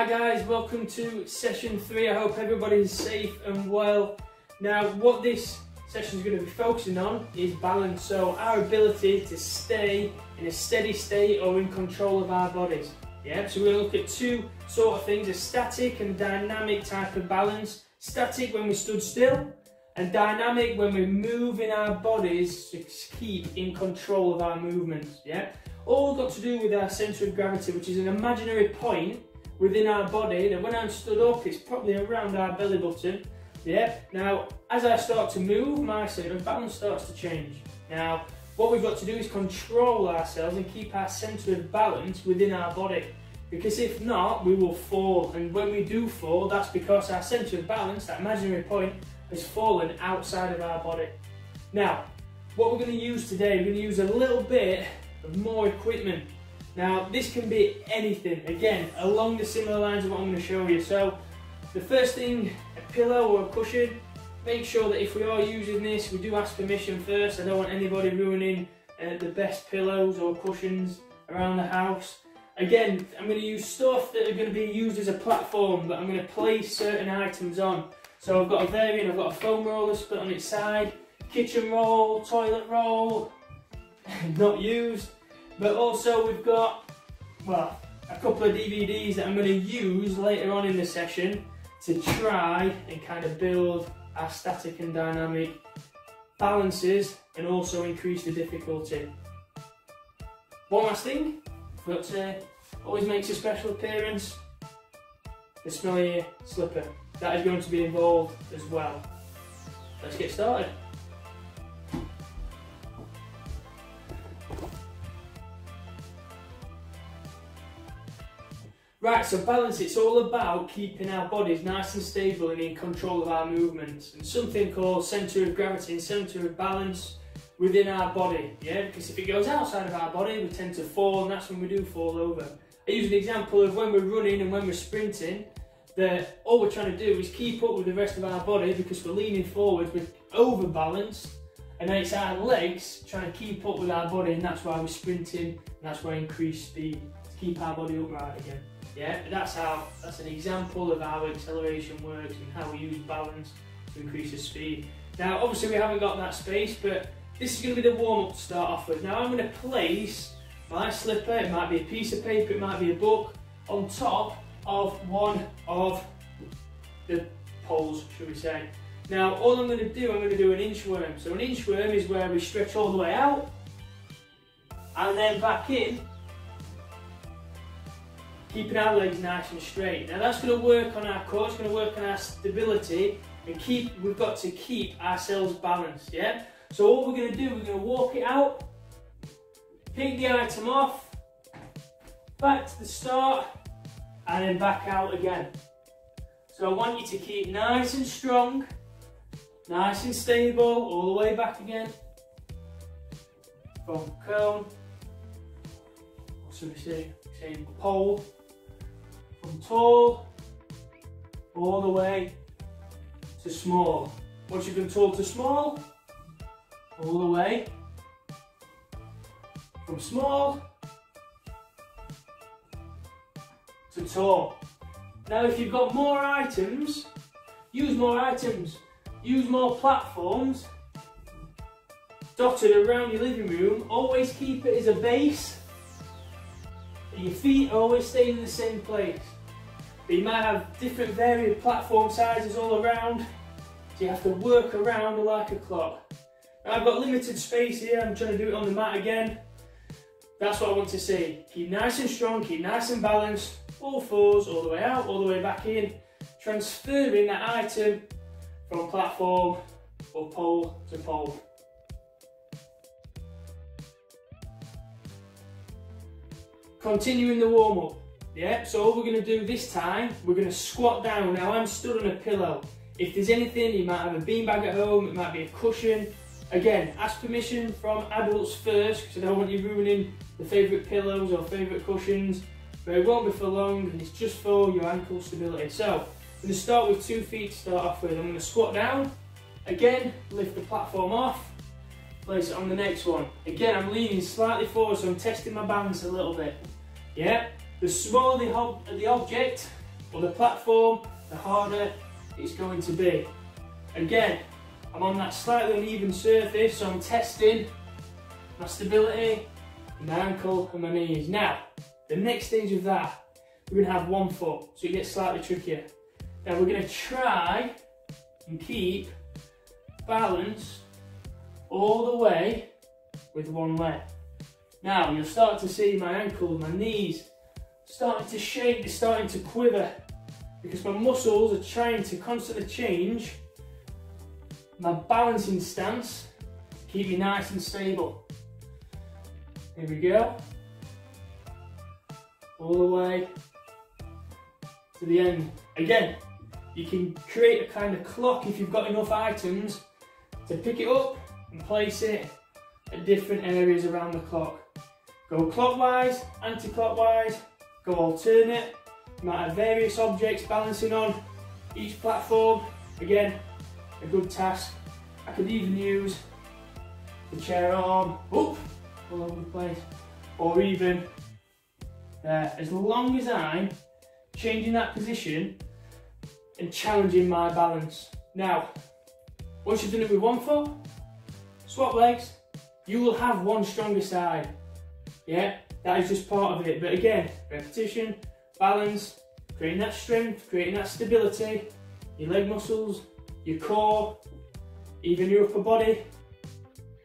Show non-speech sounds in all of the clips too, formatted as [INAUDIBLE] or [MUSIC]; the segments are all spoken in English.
Hi guys, welcome to session three. I hope everybody's safe and well. Now, what this session is going to be focusing on is balance. So, our ability to stay in a steady state or in control of our bodies. Yeah, so we're going to look at two sort of things: a static and dynamic type of balance. Static when we stood still, and dynamic when we're moving our bodies to keep in control of our movements. Yeah, all got to do with our centre of gravity, which is an imaginary point within our body that when I'm stood up, it's probably around our belly button. Yeah. Now, as I start to move, my centre of balance starts to change. Now, what we've got to do is control ourselves and keep our centre of balance within our body. Because if not, we will fall. And when we do fall, that's because our centre of balance, that imaginary point, has fallen outside of our body. Now, what we're going to use today, we're going to use a little bit of more equipment. Now, this can be anything, again, along the similar lines of what I'm going to show you. So, the first thing, a pillow or a cushion, make sure that if we are using this, we do ask permission first. I don't want anybody ruining uh, the best pillows or cushions around the house. Again, I'm going to use stuff that are going to be used as a platform that I'm going to place certain items on. So I've got a variant, I've got a foam roller split on its side, kitchen roll, toilet roll, [LAUGHS] not used. But also we've got, well, a couple of DVDs that I'm going to use later on in the session to try and kind of build our static and dynamic balances and also increase the difficulty. One last thing, but uh, always makes a special appearance, the smelly slipper. That is going to be involved as well. Let's get started. Right, so balance, it's all about keeping our bodies nice and stable and in control of our movements. And something called centre of gravity and centre of balance within our body, yeah? Because if it goes outside of our body, we tend to fall and that's when we do fall over. I use an example of when we're running and when we're sprinting, that all we're trying to do is keep up with the rest of our body because we're leaning forward, we're overbalanced, and then it's our legs trying to keep up with our body and that's why we're sprinting and that's why we increase speed to keep our body upright again. Yeah, that's how that's an example of how acceleration works and how we use balance to increase the speed. Now, obviously, we haven't got that space, but this is going to be the warm up to start off with. Now, I'm going to place my slipper, it might be a piece of paper, it might be a book, on top of one of the poles, should we say. Now, all I'm going to do, I'm going to do an inchworm. So, an inchworm is where we stretch all the way out and then back in keeping our legs nice and straight. Now that's going to work on our core, it's going to work on our stability and keep, we've got to keep ourselves balanced, yeah? So what we're going to do, we're going to walk it out, pick the item off, back to the start, and then back out again. So I want you to keep nice and strong, nice and stable, all the way back again. From cone, so we say, say pole, from tall all the way to small. Once you've been tall to small, all the way from small to tall. Now if you've got more items, use more items, use more platforms dotted around your living room, always keep it as a base your feet always stay in the same place. But you might have different varied platform sizes all around, so you have to work around like a clock. Now I've got limited space here, I'm trying to do it on the mat again. That's what I want to see. Keep nice and strong, keep nice and balanced, all fours, all the way out, all the way back in, transferring that item from platform or pole to pole. Continuing the warm up. Yeah, so all we're going to do this time, we're going to squat down. Now I'm stood on a pillow. If there's anything, you might have a beanbag at home, it might be a cushion. Again, ask permission from adults first, because I don't want you ruining the favourite pillows or favourite cushions. But it won't be for long, and it's just for your ankle stability. So, I'm to start with two feet to start off with. I'm going to squat down. Again, lift the platform off. Place it on the next one. Again, I'm leaning slightly forward, so I'm testing my balance a little bit. Yeah, the smaller the, the object, or the platform, the harder it's going to be. Again, I'm on that slightly uneven surface, so I'm testing my stability, my ankle and my knees. Now, the next stage of that, we're gonna have one foot, so it gets slightly trickier. Now we're gonna try and keep balance all the way with one leg. Now you'll start to see my ankles, my knees starting to shake, starting to quiver because my muscles are trying to constantly change my balancing stance, keep me nice and stable. Here we go. All the way to the end. Again, you can create a kind of clock if you've got enough items to pick it up and place it at different areas around the clock. Go clockwise, anti-clockwise, go alternate. You might have various objects balancing on each platform. Again, a good task. I could even use the chair arm up all over the place, or even there. As long as I'm changing that position and challenging my balance. Now, once you've done it with one foot, swap legs, you will have one stronger side. Yeah, that is just part of it. But again, repetition, balance, creating that strength, creating that stability, your leg muscles, your core, even your upper body.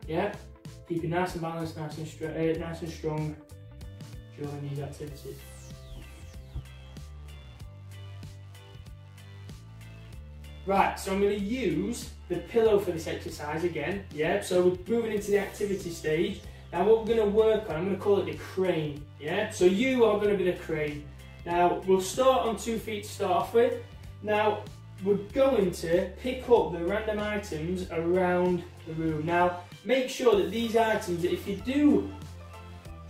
Yeah, keep you nice and balanced, nice and, uh, nice and strong during these activities. Right, so I'm going to use the pillow for this exercise again. Yeah, so we're moving into the activity stage. Now what we're going to work on, I'm going to call it the crane. Yeah, so you are going to be the crane. Now we'll start on two feet to start off with. Now we're going to pick up the random items around the room. Now make sure that these items, if you do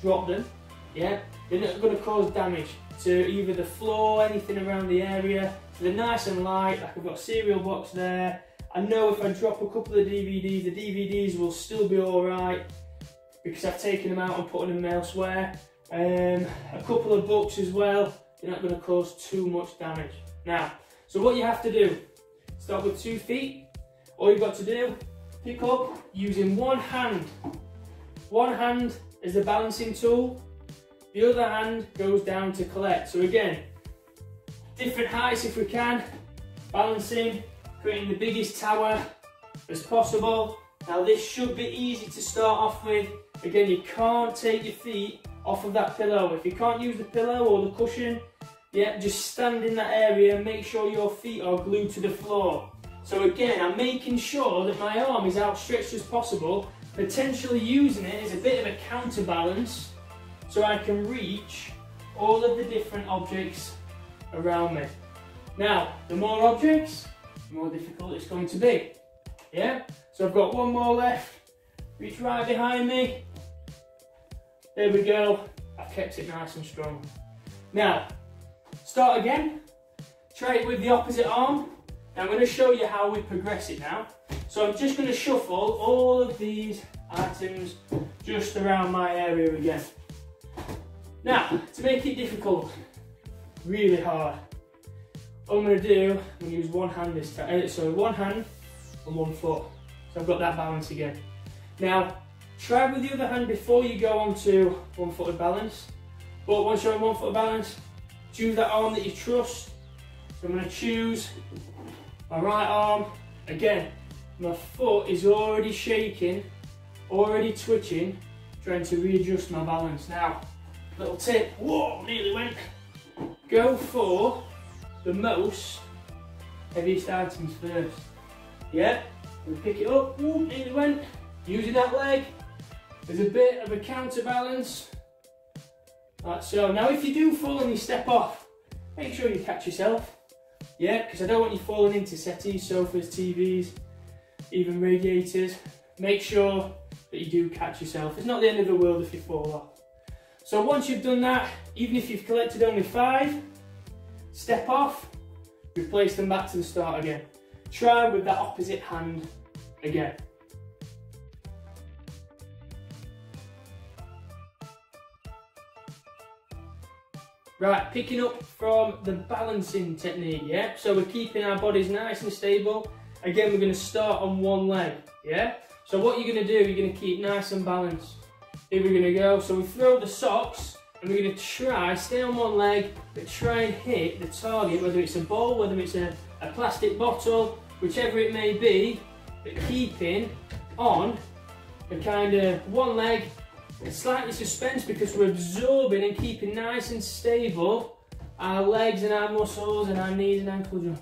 drop them, yeah, they're not going to cause damage to either the floor, anything around the area. So they're nice and light, like I've got a cereal box there. I know if I drop a couple of DVDs, the DVDs will still be alright because I've taken them out and put them elsewhere. Um, a couple of books as well, they're not going to cause too much damage. Now, so what you have to do, start with two feet. All you've got to do, pick up using one hand. One hand is the balancing tool, the other hand goes down to collect. So again, different heights if we can, balancing, creating the biggest tower as possible. Now this should be easy to start off with. Again, you can't take your feet off of that pillow. If you can't use the pillow or the cushion, yeah, just stand in that area and make sure your feet are glued to the floor. So again, I'm making sure that my arm is outstretched as possible, potentially using it as a bit of a counterbalance so I can reach all of the different objects around me. Now, the more objects, the more difficult it's going to be. Yeah? So I've got one more left. Reach right behind me. There we go. I've kept it nice and strong. Now, start again. Try it with the opposite arm. Now I'm going to show you how we progress it now. So I'm just going to shuffle all of these items just around my area again. Now, to make it difficult, really hard, I'm going to do, I'm going to use one hand this time. Uh, so one hand and one foot. So I've got that balance again. Now, try with the other hand before you go on to one footed balance. But once you're on one foot balance, choose that arm that you trust. So I'm going to choose my right arm. Again, my foot is already shaking, already twitching, trying to readjust my balance. Now, Little tip, whoa, nearly went. Go for the most heaviest items first. Yeah, we pick it up, whoop, nearly went. Using that leg, there's a bit of a counterbalance. Like so. Now if you do fall and you step off, make sure you catch yourself. Yeah, because I don't want you falling into settees, sofas, TVs, even radiators. Make sure that you do catch yourself. It's not the end of the world if you fall off. So once you've done that, even if you've collected only five, step off, replace them back to the start again. Try with that opposite hand again. Right, picking up from the balancing technique, yeah? So we're keeping our bodies nice and stable. Again, we're gonna start on one leg, yeah? So what you're gonna do, you're gonna keep nice and balanced. Here we're gonna go. So we throw the socks and we're gonna try, stay on one leg, but try and hit the target, whether it's a ball, whether it's a, a plastic bottle, whichever it may be, but keeping on the kind of one leg slightly suspense because we're absorbing and keeping nice and stable our legs and our muscles and our knees and ankle joints.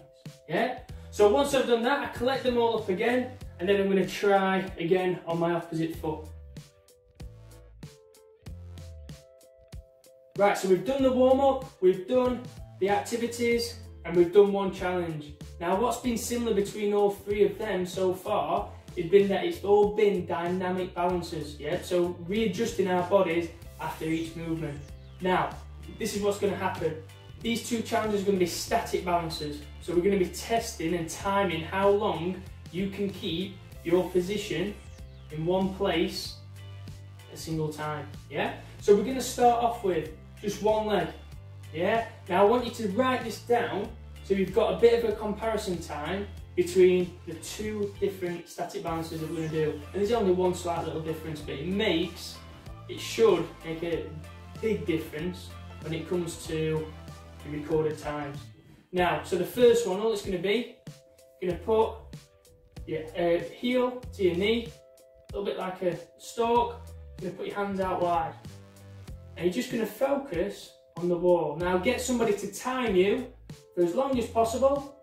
Yeah? So once I've done that, I collect them all up again and then I'm going to try again on my opposite foot. Right, so we've done the warm-up, we've done the activities, and we've done one challenge. Now what's been similar between all three of them so far has been that it's all been dynamic balances, yeah? So readjusting our bodies after each movement. Now, this is what's gonna happen. These two challenges are gonna be static balances. So we're gonna be testing and timing how long you can keep your position in one place a single time, yeah? So we're gonna start off with just one leg, yeah? Now I want you to write this down so you've got a bit of a comparison time between the two different static balances that we're going to do. And there's only one slight little difference, but it makes, it should make a big difference when it comes to the recorded times. Now, so the first one, all it's going to be, you're going to put your uh, heel to your knee, a little bit like a stalk, you're going to put your hands out wide. And you're just going to focus on the wall. Now get somebody to time you for as long as possible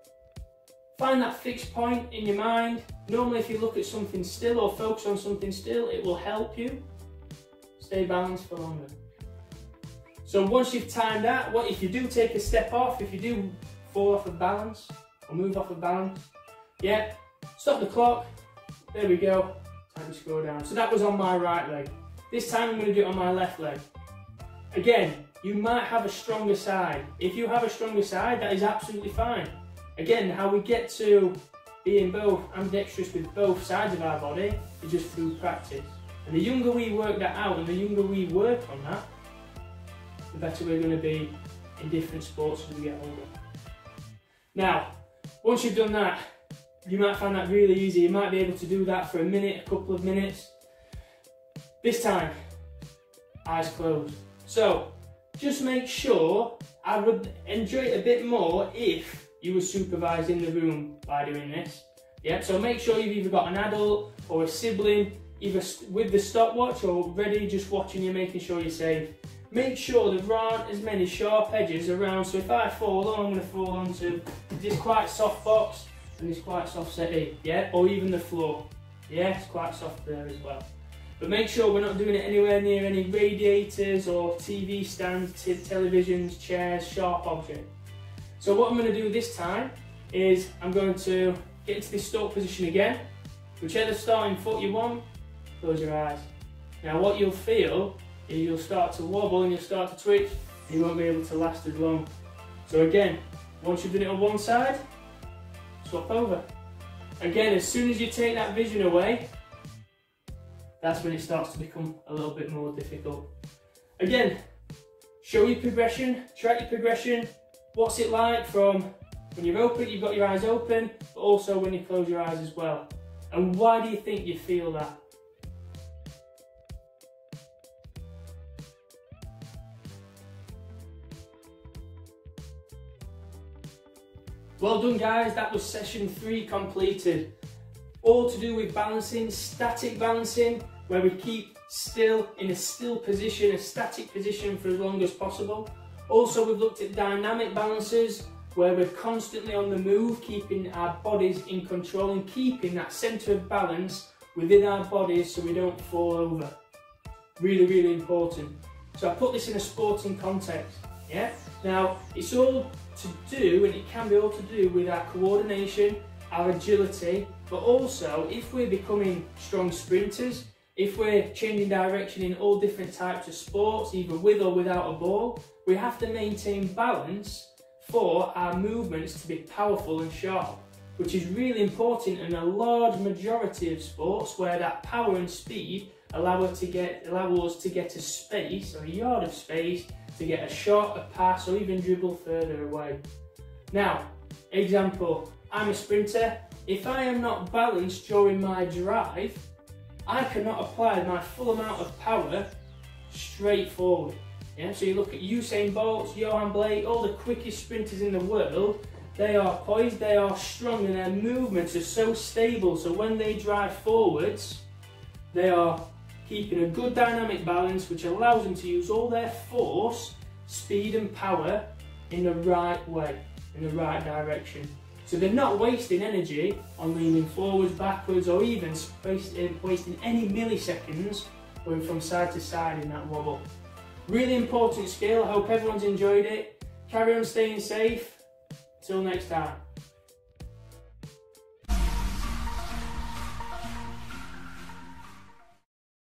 Find that fixed point in your mind. Normally if you look at something still or focus on something still, it will help you stay balanced for longer. So once you've timed that, what if you do take a step off, if you do fall off of balance or move off of balance, yeah, stop the clock, there we go, time to scroll down. So that was on my right leg. This time I'm going to do it on my left leg. Again, you might have a stronger side. If you have a stronger side, that is absolutely fine. Again, how we get to being both ambidextrous with both sides of our body is just through practice. And the younger we work that out and the younger we work on that, the better we're going to be in different sports as we get older. Now, once you've done that, you might find that really easy. You might be able to do that for a minute, a couple of minutes. This time, eyes closed. So, just make sure I would enjoy it a bit more if you were supervising the room by doing this. Yeah, so make sure you've either got an adult or a sibling, either with the stopwatch or ready just watching you, making sure you're safe. Make sure there aren't as many sharp edges around, so if I fall on, I'm going to fall onto this quite soft box and this quite soft settee, yeah, or even the floor. Yeah, it's quite soft there as well. But make sure we're not doing it anywhere near any radiators or TV stands, televisions, chairs, sharp objects. So what I'm going to do this time is I'm going to get into this stalk position again. Whichever starting foot you want, close your eyes. Now what you'll feel is you'll start to wobble and you'll start to twitch and you won't be able to last as long. So again, once you've done it on one side, swap over. Again, as soon as you take that vision away, that's when it starts to become a little bit more difficult. Again, show your progression, track your progression, What's it like from when you're open, you've got your eyes open, but also when you close your eyes as well? And why do you think you feel that? Well done guys, that was session three completed. All to do with balancing, static balancing, where we keep still in a still position, a static position for as long as possible. Also, we've looked at dynamic balances, where we're constantly on the move, keeping our bodies in control and keeping that centre of balance within our bodies so we don't fall over. Really, really important. So I put this in a sporting context, yeah? Now, it's all to do, and it can be all to do with our coordination, our agility, but also if we're becoming strong sprinters, if we're changing direction in all different types of sports, either with or without a ball, we have to maintain balance for our movements to be powerful and sharp, which is really important in a large majority of sports where that power and speed allow us to get allow us to get a space or a yard of space to get a shot, a pass, or even dribble further away. Now, example, I'm a sprinter. If I am not balanced during my drive, I cannot apply my full amount of power straight forward. Yeah, so you look at Usain Bolt, Yohan Blake, all the quickest sprinters in the world, they are poised, they are strong, and their movements are so stable. So when they drive forwards, they are keeping a good dynamic balance, which allows them to use all their force, speed, and power in the right way, in the right direction. So they're not wasting energy on leaning forwards, backwards, or even uh, wasting any milliseconds going from side to side in that wobble. Really important skill. I hope everyone's enjoyed it. Carry on staying safe. Till next time.